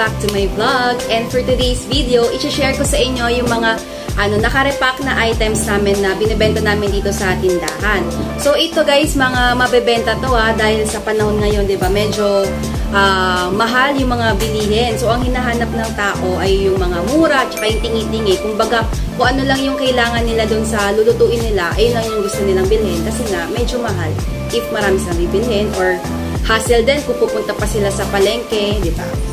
Back to my vlog. And for today's video, i-share ko sa inyo yung mga ano, nakarepack na items namin na binibenta namin dito sa tindahan. So, ito guys, mga mabebenta to ha, dahil sa panahon ngayon, di ba, medyo uh, mahal yung mga bilihin. So, ang hinahanap ng tao ay yung mga mura, tsaka yung tingi-tingi. Kumbaga, kung ano lang yung kailangan nila dun sa lulutuin nila, ayun lang yung gusto nilang bilhin. Kasi nga, medyo mahal if marami silang bibilhin or hassle din kung pupunta pa sila sa palengke, di ba?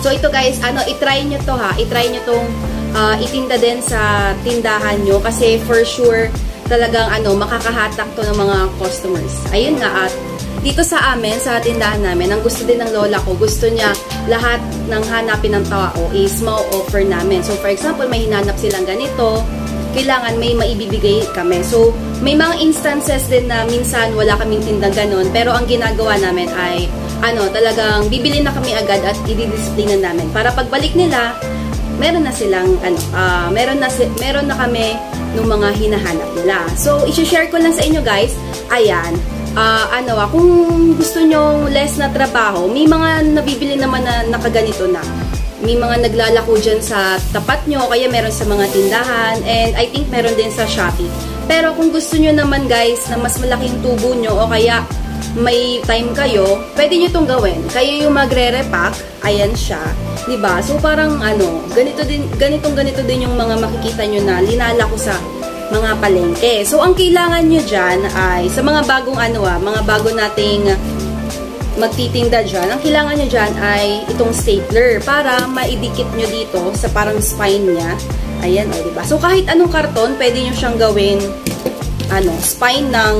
So, ito guys, ano, itry nyo to ha. Itry nyo tong uh, itinda din sa tindahan nyo kasi for sure talagang ano, makakahatak to ng mga customers. Ayun nga at dito sa amin, sa tindahan namin, ang gusto din ng lola ko, gusto niya lahat ng hanapin ng tao is ma-offer namin. So, for example, may hinanap silang ganito, kailangan may maibibigay kami. So, may mga instances din na minsan wala kaming tinda ganun, pero ang ginagawa namin ay, ano, talagang bibili na kami agad at i-display na namin. Para pagbalik nila, meron na silang ano, uh, meron na si, meron na kami ng mga hinahanap nila. So, i-share ko lang sa inyo guys. Ayan. Uh, ano ah, kung gusto nyo less na trabaho, may mga nabibili naman na nakaganito na. May mga naglalako dyan sa tapat nyo, kaya meron sa mga tindahan, and I think meron din sa Shopee. Pero kung gusto nyo naman guys, na mas malaking tubo nyo, o kaya may time kayo, pwede nyo itong gawin. Kayo yung magre-repack, ayan siya, ba? So parang ano, ganito din ganitong ganito din yung mga makikita nyo na linala ko sa mga palengke. So ang kailangan nyo diyan ay sa mga bagong ano ah, mga bago nating magtitinda dyan, ang kailangan nyo dyan ay itong stapler para maidikit nyo dito sa parang spine niya. Ayan, o, oh, diba? So, kahit anong karton, pwede nyo siyang gawin, ano, spine ng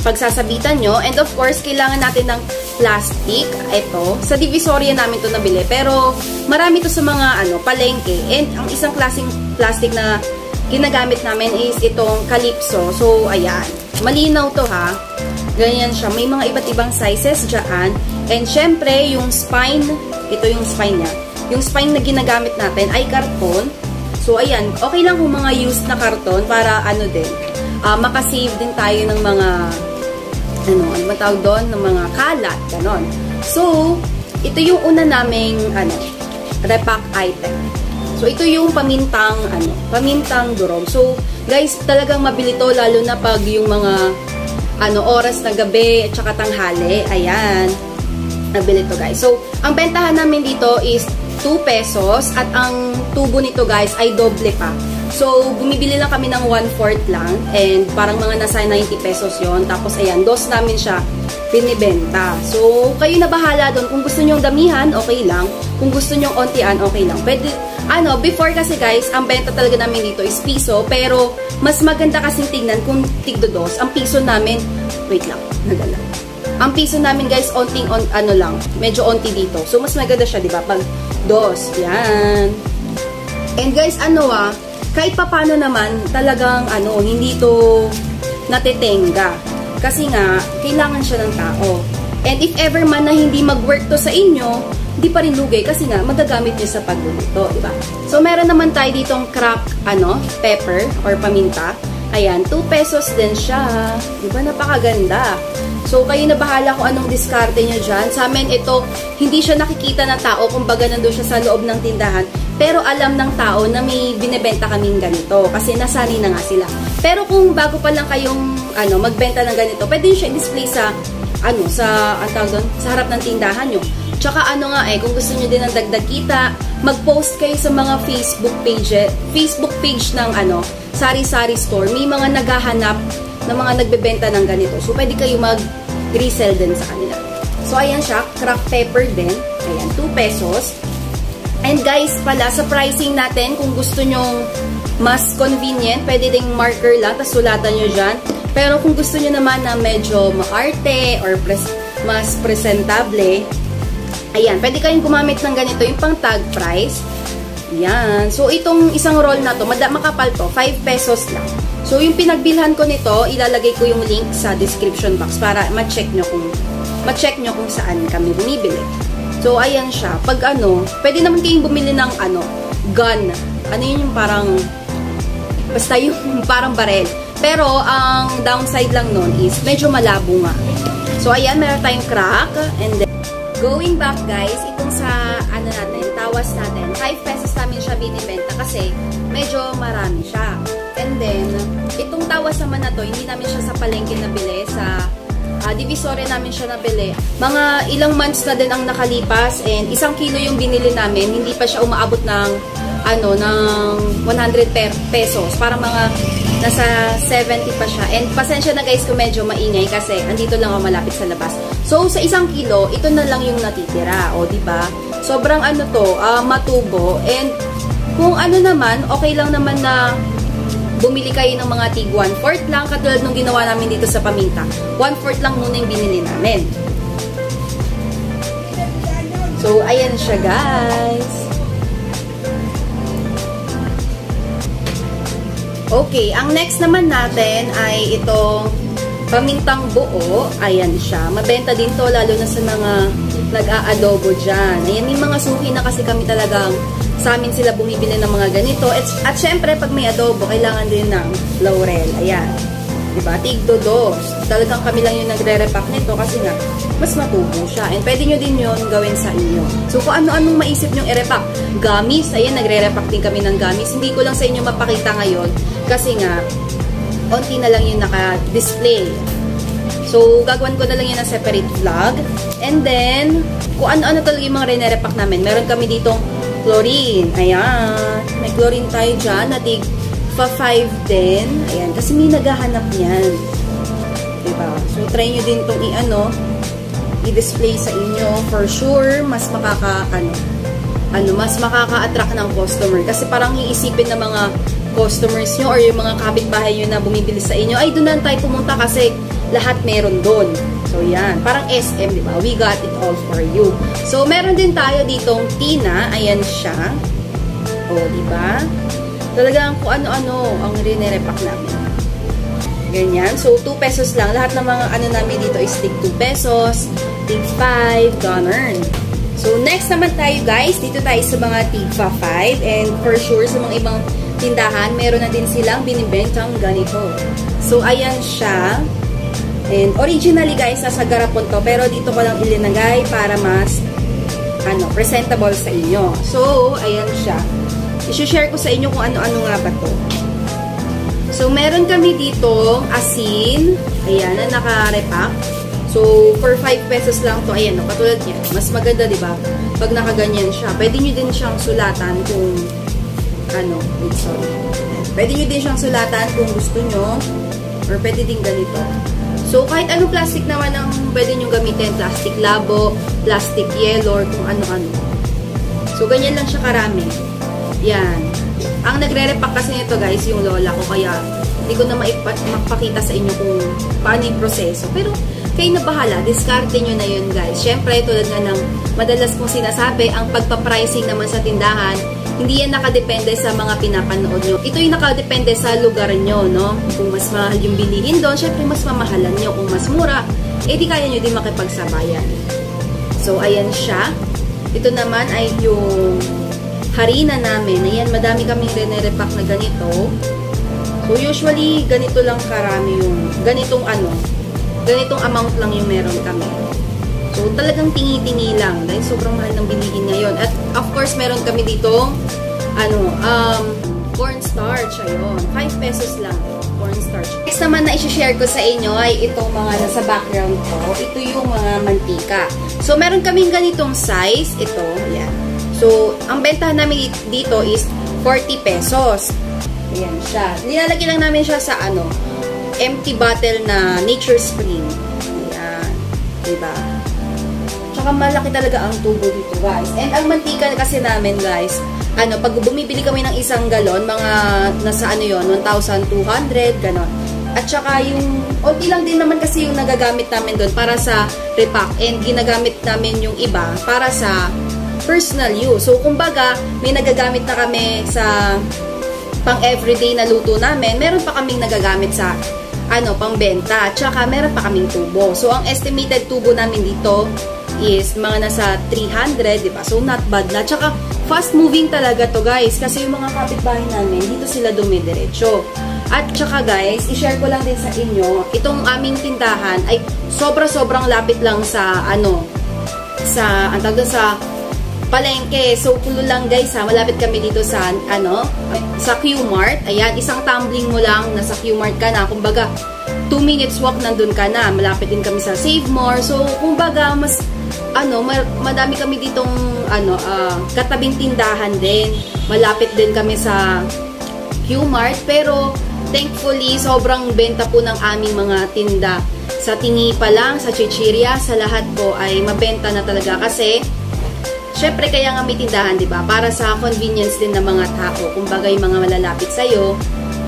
pagsasabitan nyo. And of course, kailangan natin ng plastic. Ito, sa Divisoria namin to nabili. Pero, marami to sa mga ano, palengke. And ang isang klaseng plastic na ginagamit namin is itong Calypso. So, ayan. Malinaw to ha. Ganyan siya. May mga iba't ibang sizes dyan. And syempre, yung spine, ito yung spine niya. Yung spine na ginagamit natin ay karton. So, ayan. Okay lang kung mga used na karton para ano din, uh, makasave din tayo ng mga ano, ano ba tawag doon, ng mga kalat, ganon. So, ito yung una naming, ano, repack item. So, ito yung pamintang, ano, pamintang durog. So, guys, talagang mabili to, lalo na pag yung mga, ano, oras na gabi, at saka tanghali. Ayan. Nabili to, guys. So, ang bentahan namin dito is 2 pesos, at ang tubo nito, guys, ay doble pa. So, bumibili lang kami ng 1-4 lang. And parang mga nasa 90 pesos yon Tapos, ayan, dos namin siya binibenta. So, kayo na bahala doon. Kung gusto nyong damihan, okay lang. Kung gusto nyong ontian, okay lang. Pwede, ano, before kasi guys, ang benta talaga namin dito is piso. Pero, mas maganda kasing tignan kung tigdo-dos. Ang piso namin, wait lang, nagala. Ang piso namin guys, onting on, ano lang, medyo onti dito. So, mas maganda siya, di ba? Pag dos, yan. And guys, ano ah, kahit papano naman, talagang ano, hindi to natitenga. Kasi nga, kailangan siya ng tao. And if ever man na hindi mag-work to sa inyo, hindi pa rin lugay kasi nga magagamit niyo sa pagluluto, di ba? So meron naman tayo ditong crack ano, pepper or paminta. Ayan, 2 pesos din siya. Di ba napakaganda? So kayo na bahala kung anong diskarte niyo diyan. Sa amin ito, hindi siya nakikita ng tao kumbaga nandoon siya sa loob ng tindahan. Pero alam ng tao na may binebenta kaming ganito kasi nasani na nga sila. Pero kung bago pa lang kayong ano, magbenta ng ganito, pwede siya i-display sa ano, sa, ang sa harap ng tindahan nyo. Tsaka ano nga eh, kung gusto niyo din ng dagdag kita, mag-post kayo sa mga Facebook page, Facebook page ng ano, sari-sari store. May mga naghahanap ng mga nagbebenta ng ganito. So, pwede kayo mag-resell din sa kanila. So, ayan siya, cracked pepper din. Ayan, 2 pesos. And guys, pala, sa pricing natin, kung gusto nyong mas convenient, pwede ding marker lang, tapos sulatan nyo dyan. Pero kung gusto nyo naman na medyo maarte or pres mas presentable, ayan, pwede kayong gumamit ng ganito, yung pang tag price. Yan. So, itong isang roll na to, makapal to, 5 pesos lang. So, yung pinagbilhan ko nito, ilalagay ko yung link sa description box para ma-check nyo kung ma-check nyo kung saan kami bumibili. So, ayan siya. Pag ano, pwede naman kayong bumili ng ano, gun. Ano yun yung parang, basta yung parang barel. Pero, ang downside lang nun is, medyo malabo nga. So, ayan, meron tayong crack. And then, Going back guys, itong sa ano natin, tawas natin, 5 pesos namin siya binibenta kasi medyo marami siya. And then, itong tawas naman na to, hindi namin siya sa palengke nabili, sa uh, divisory namin siya nabili. Mga ilang months na din ang nakalipas and isang kilo yung binili namin, hindi pa siya umaabot ng ano, ng 100 pesos. Para mga nasa 70 pa siya. And pasensya na guys kung medyo maingay kasi andito lang ako malapit sa labas. So, sa isang kilo, ito na lang yung natitira. O, di ba? Sobrang ano to, uh, matubo. And kung ano naman, okay lang naman na bumili kayo ng mga tig 1-4 lang, katulad nung ginawa namin dito sa paminta. 1-4 lang muna yung binili namin. So, ayan siya guys. Okay, ang next naman natin ay itong pamintang buo. Ayan siya. Mabenta din to lalo na sa mga nag-aadobo dyan. Ayan, may mga suki na kasi kami talagang sa amin sila bumibili ng mga ganito. At, at syempre, pag may adobo, kailangan din ng laurel. Ayan. Diba? Tigdo dos. Talagang kami lang yung nagre-repack nito kasi nga, mas matubo siya. And pwede nyo din yun gawin sa inyo. So, kung ano-anong maisip nyo i-repack. Gamis, ayan, nagre-repack din kami ng gamis. Hindi ko lang sa inyo mapakita ngayon kasi nga, onti na lang yung naka-display. So, gagawin ko na lang yun ng separate vlog. And then, kung ano-ano talaga yung mga rene-repack namin. Meron kami ditong chlorine. Ayan. May chlorine tayo dyan. Natig pa 5 din. Ayan. Kasi may naghahanap niyan. Diba? So, try nyo din itong i-ano, i-display sa inyo. For sure, mas makaka, ano, ano, mas makaka-attract ng customer. Kasi parang iisipin ng mga customers nyo or yung mga kapitbahay nyo na bumibili sa inyo, ay doon na tayo pumunta kasi lahat meron doon. So, yan. Parang SM, di ba? We got it all for you. So, meron din tayo ditong Tina. Ayan siya. O, di ba? Talagang kung ano-ano ang rinirepack namin. Ganyan. So, 2 pesos lang. Lahat ng mga ano namin dito is tig 2 pesos, tig 5, ganun. So, next naman tayo guys. Dito tayo sa mga tig 5. And for sure, sa mga ibang tindahan, meron na din silang binibentang ganito. So, ayan siya. And originally guys, nasa garapon to. Pero dito ko lang ilinagay para mas ano, presentable sa inyo. So, ayan siya. I-share ko sa inyo kung ano-ano nga ba to. So, meron kami dito asin. Ayan, na naka-repack. So, for 5 pesos lang to. Ayan, no, katulad niya. Mas maganda, di ba? Pag nakaganyan siya. Pwede nyo din siyang sulatan kung ano, sorry. Pwede nyo din siyang sulatan kung gusto nyo. Or pwede din ganito. So, kahit anong plastic naman ang pwede nyo gamitin. Plastic labo, plastic yellow, or kung ano-ano. So, ganyan lang siya karami. Yan. Ang nagre-repack kasi nito guys, yung lola ko. Kaya, hindi ko na mapakita sa inyo kung paano yung proseso. Pero, kayo na bahala. Discarte nyo na yun guys. Siyempre, tulad nga ng madalas kong sinasabi, ang pagpa-pricing naman sa tindahan, hindi yan nakadepende sa mga pinapanood nyo. Ito yung nakadepende sa lugar nyo, no? Kung mas mahal yung bilihin doon, syempre mas mamahalan nyo. Kung mas mura, eh di kaya nyo din makipagsabayan. So, ayan siya. Ito naman ay yung harina namin. Ayan, madami kaming rene-repack na ganito. So, usually, ganito lang karami yung, ganitong ano, ganitong amount lang yung meron kami. So, talagang tingi-tingi lang dahil sobrang mahal ng bilihin ngayon. At, of course, meron kami dito, ano, um, cornstarch. Ayun, 5 pesos lang cornstarch. Next naman na i-share ko sa inyo ay itong mga nasa background ko. Ito yung mga mantika. So, meron kaming ganitong size. Ito, yan. So, ang bentahan namin dito is 40 pesos. Ayan siya. Nilalagyan lang namin siya sa ano, empty bottle na Nature Spring. Ayan. Diba? Tsaka malaki talaga ang tubo dito, guys. And ang mantika kasi namin, guys, ano, pag bumibili kami ng isang galon, mga nasa ano yon 1,200, ganon. At saka yung, okay lang din naman kasi yung nagagamit namin doon para sa repack and ginagamit namin yung iba para sa personal use. So, kumbaga, may nagagamit na kami sa pang everyday na luto namin, meron pa kaming nagagamit sa ano, pambenta. Tsaka meron pa kaming tubo. So, ang estimated tubo namin dito is mga nasa 300, di ba? So, not bad na. Tsaka, fast moving talaga to guys. Kasi yung mga kapitbahay namin, dito sila dumidiretso. At tsaka guys, i-share ko lang din sa inyo, itong aming tindahan ay sobra-sobrang lapit lang sa ano, sa, ang tawag sa palengke. So, pulo lang guys ha. Malapit kami dito sa, ano, sa Q-Mart. Ayan, isang tumbling mo lang, nasa Q-Mart ka na. Kumbaga, 2 minutes walk nandun ka na. Malapit din kami sa Save More. So, kumbaga, mas, ano, madami kami ditong, ano, uh, katabing tindahan din. Malapit din kami sa Q-Mart. Pero, thankfully, sobrang benta po ng aming mga tinda. Sa tingi pa lang, sa chichirya, sa lahat po ay mabenta na talaga kasi Siyempre, kaya nga may tindahan, di ba? Para sa convenience din ng mga tao. Kung bagay mga malalapit sa'yo,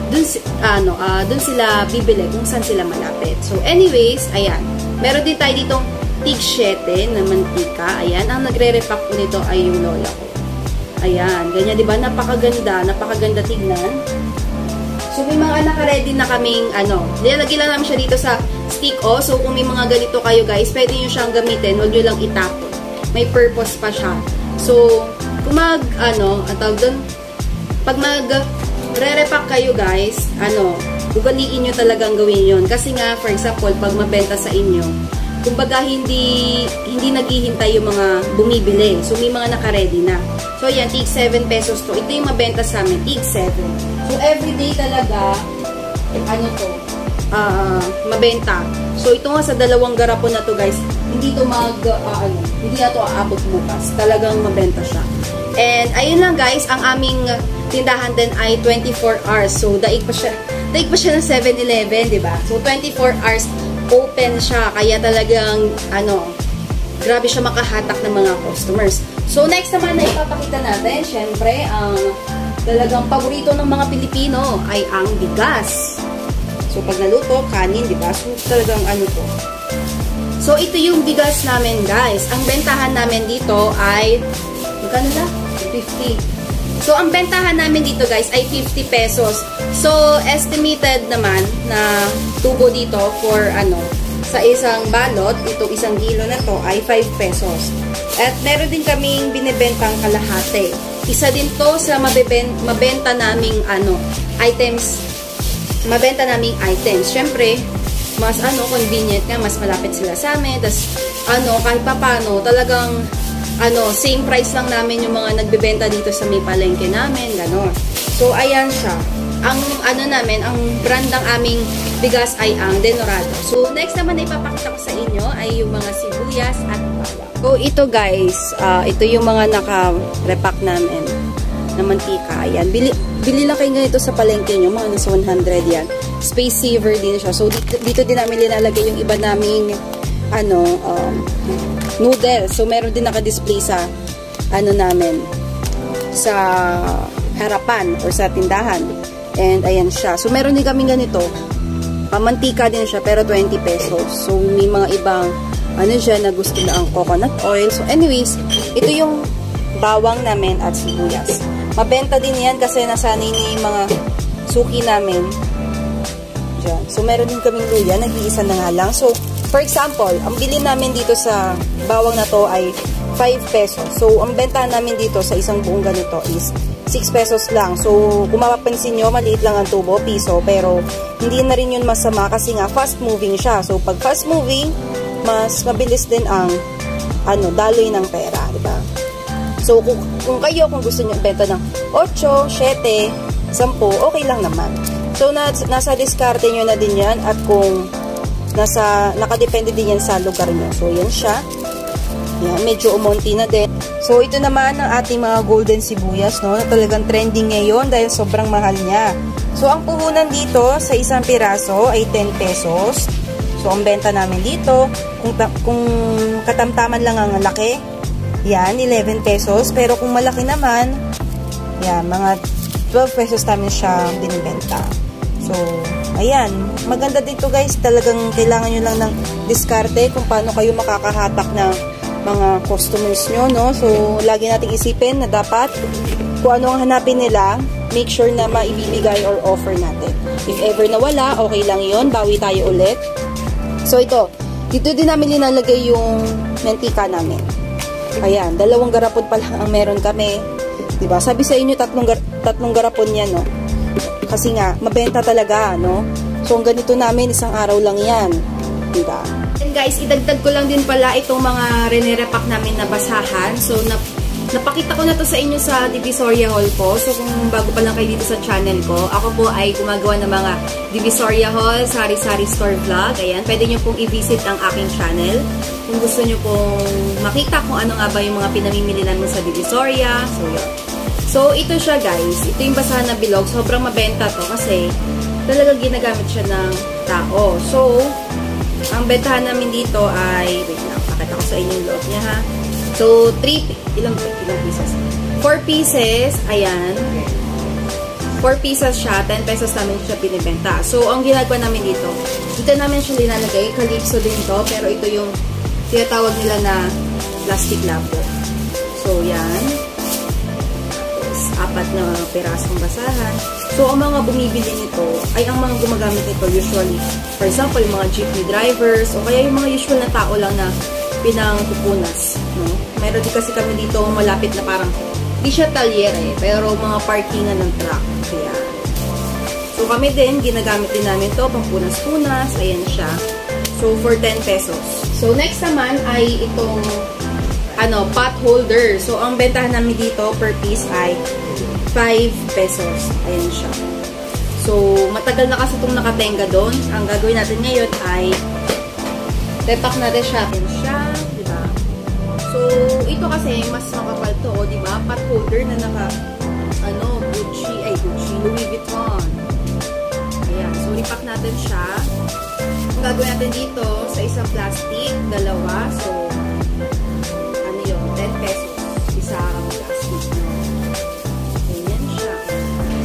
dun, ano, uh, dun sila bibili kung saan sila malapit. So, anyways, ayan. Meron din tayo ditong tig 7 na mantika. Ayan, ang nagre-repack nito ay yung lola ko. Ayan, ganyan, di ba? Napakaganda, napakaganda tignan. So, may mga naka-ready na kaming, ano, nilalagay lang namin siya dito sa stick, oh. So, kung may mga ganito kayo, guys, pwede nyo siyang gamitin. Huwag nyo lang itapon may purpose pa siya. So, kung mag, ano, ang tawag doon, pag mag re-repack kayo guys, ano, ugaliin nyo talagang gawin yon Kasi nga, for example, pag mabenta sa inyo, kumbaga hindi hindi naghihintay yung mga bumibili. So, may mga naka-ready na. So, yan, tig 7 pesos to. Ito yung mabenta sa amin, tig 7. So, everyday talaga, ano to, uh, mabenta. So, ito nga sa dalawang garapon na to guys, hindi to mag, uh, ano, hindi na to aabot bukas. Talagang mabenta siya. And, ayun lang guys, ang aming tindahan din ay 24 hours. So, daig pa siya, daig pa siya ng 7-Eleven, di ba? So, 24 hours open siya. Kaya talagang, ano, grabe siya makahatak ng mga customers. So, next naman na ipapakita natin, syempre, ang talagang paborito ng mga Pilipino ay ang bigas. So, pag naluto, kanin, di ba? So, talagang ano to, So, ito yung bigas namin, guys. Ang bentahan namin dito ay, magkano na? 50. So, ang bentahan namin dito, guys, ay 50 pesos. So, estimated naman na tubo dito for, ano, sa isang balot, itong isang kilo na to ay 5 pesos. At meron din kaming binibentang kalahati. Isa din to sa mabibenta, mabenta naming, ano, items, mabenta naming items. Siyempre, mas ano, convenient nga, mas malapit sila sa amin. Tapos, ano, kahit papano, talagang, ano, same price lang namin yung mga nagbebenta dito sa may palengke namin, gano'n. So, ayan siya. Ang, ano namin, ang brand ng aming bigas ay ang Denorado. So, next naman na ipapakita ko sa inyo ay yung mga sibuyas at bawang. So, ito guys, uh, ito yung mga naka-repack namin na mantika. Ayan, bili, bili lang kayo ganito sa palengke nyo, mga nasa 100 yan space saver din siya. So, dito, dito din namin linalagay yung iba naming ano, um, noodles. So, meron din naka-display sa ano namin sa harapan or sa tindahan. And, ayan siya. So, meron din kami ganito. Pamantika din siya, pero 20 pesos. So, may mga ibang ano siya na gusto na ang coconut oil. So, anyways, ito yung bawang namin at sibuyas. Mabenta din yan kasi nasanay ni mga suki namin dyan. So, meron din kaming luya, nag-iisa na nga lang. So, for example, ang bili namin dito sa bawang na to ay 5 pesos. So, ang benta namin dito sa isang buong ganito is 6 pesos lang. So, kung mapapansin nyo, maliit lang ang tubo, piso. Pero, hindi na rin yun masama kasi nga fast moving siya. So, pag fast moving, mas mabilis din ang ano, daloy ng pera, ba? So, kung, kung kayo, kung gusto nyo benta ng 8, 7, 10, okay lang naman. So, na, nasa diskarte nyo na din yan at kung nasa, nakadepende din yan sa lugar nyo. So, yan siya. Yan, medyo umonti na din. So, ito naman ang ating mga golden sibuyas, no, na talagang trending ngayon dahil sobrang mahal niya. So, ang puhunan dito sa isang piraso ay 10 pesos. So, ang benta namin dito, kung, kung katamtaman lang ang laki, yan, 11 pesos. Pero kung malaki naman, yan, mga 12 pesos namin siya binibenta. So, ayan. Maganda dito guys. Talagang kailangan nyo lang ng diskarte kung paano kayo makakahatak ng mga customers nyo, no? So, lagi nating isipin na dapat kung ano ang hanapin nila, make sure na maibibigay or offer natin. If ever nawala, okay lang yon Bawi tayo ulit. So, ito. Dito din namin linalagay yung mantika namin. Ayan. Dalawang garapon pa lang ang meron kami. Diba? Sabi sa inyo, tatlong, gar tatlong garapon yan, no? Kasi nga, mabenta talaga, no? So, ang ganito namin, isang araw lang yan. Diba? And guys, idagdag ko lang din pala itong mga renirepack namin na basahan. So, na napakita ko na to sa inyo sa Divisoria Hall po. So, kung bago pa lang kayo dito sa channel ko, ako po ay gumagawa ng mga Divisoria Hall, Sari Sari Store Vlog. Ayan, pwede nyo pong i-visit ang aking channel. Kung gusto nyo pong makita kung ano nga ba yung mga pinamimili namin sa Divisoria. So, yun. So, ito siya guys. Ito yung basahan na bilog. Sobrang mabenta to kasi talagang ginagamit siya ng tao. So, ang bentahan namin dito ay, wait lang, pakita ko sa inyo yung loob niya ha. So, 3, ilang, ilang pieces? 4 pieces, ayan. 4 pieces siya, 10 pesos namin siya binibenta. So, ang ginagawa namin dito, dito namin siya linalagay, calypso din to, pero ito yung tinatawag nila na plastic labo. So, yan apat na pirasong basahan. So, ang mga bumibili nito, ay ang mga gumagamit nito usually, for example, yung mga jeepney drivers, o kaya yung mga usual na tao lang na pinangpupunas. No? Meron din kasi kami dito malapit na parang, di siya talyer eh, pero mga parkingan ng truck. Kaya, so kami din, ginagamit din namin to pampunas-punas, ayan siya. So, for 10 pesos. So, next naman ay itong ano, pot holder. So, ang bentahan namin dito per piece ay 5 pesos. Ayan siya. So, matagal na kasi itong nakatenga doon. Ang gagawin natin ngayon ay tepak natin siya. Ayan siya, di ba? So, ito kasi mas makapal to, di ba? Pot holder na naka, ano, Gucci, ay Gucci, Louis Vuitton. Ayan. So, ripak natin siya. Ang gagawin natin dito sa isang plastic, dalawa. So, ano yun, 10 pesos.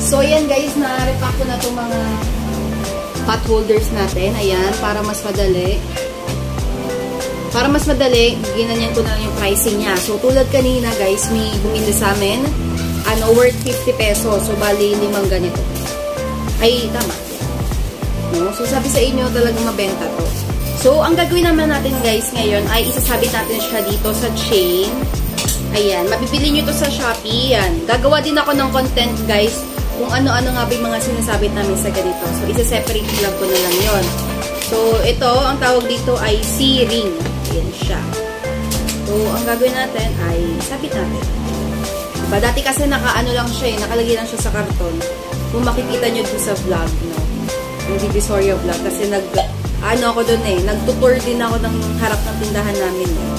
So, yan guys, na-repack ko na itong mga pot holders natin. Ayan, para mas madali. Para mas madali, ginanyan ko na lang yung pricing niya. So, tulad kanina guys, may bumili sa amin. Ano, worth 50 pesos. So, bali, limang ganito. Ay, tama. No? So, sabi sa inyo, talagang mabenta to. So, ang gagawin naman natin guys ngayon ay isasabit natin siya dito sa chain. Ayan, mabibili nyo to sa Shopee. Yan. Gagawa din ako ng content guys kung ano-ano nga ba yung mga sinasabit namin sa ganito. So, isa-separate vlog ko na lang yon. So, ito, ang tawag dito ay C-ring. Ayan siya. So, ang gagawin natin ay sabit natin. Diba? Dati kasi naka-ano lang siya eh, nakalagay lang siya sa karton. Kung makikita nyo dun sa vlog, no? Yung Divisoria vlog. Kasi nag, ano ako dun eh, nagtutour din ako ng harap ng tindahan namin eh.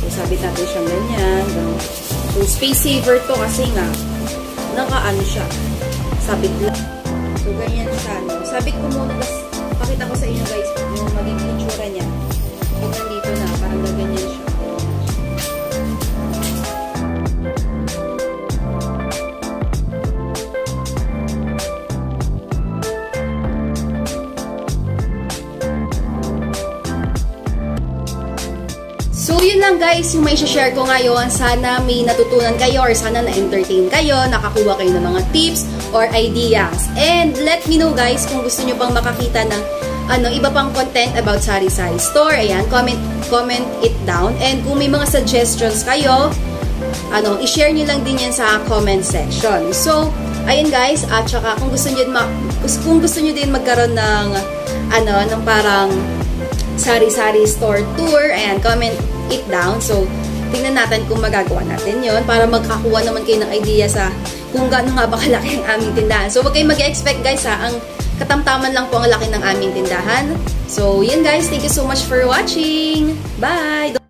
So, sabit natin siyang ganyan. So, space saver to kasi nga, naka-ano siya. Sabit lang. So, ganyan siya. No? Sabit ko muna, tapos pakita ko sa inyo guys yung magiging itsura niya. Pag nandito na, parang gaganyan siya. Yun lang guys, yung may share ko ngayon. Sana may natutunan kayo or sana na-entertain kayo, nakakuha kayo ng mga tips or ideas. And let me know guys kung gusto nyo pang makakita ng ano, iba pang content about Sari Sari Store. Ayan, comment, comment it down. And kung may mga suggestions kayo, ano, i-share nyo lang din yan sa comment section. So, ayun guys, at saka kung gusto nyo, kung gusto nyo din magkaroon ng ano, ng parang sari-sari store tour. Ayan, comment it down. So, tingnan natin kung magagawa natin yon para magkakuha naman kayo ng idea sa kung gaano nga ba kalaki ang aming tindahan. So, wag kayong mag-expect guys ha. Ang katamtaman lang po ang laki ng aming tindahan. So, yun guys. Thank you so much for watching. Bye!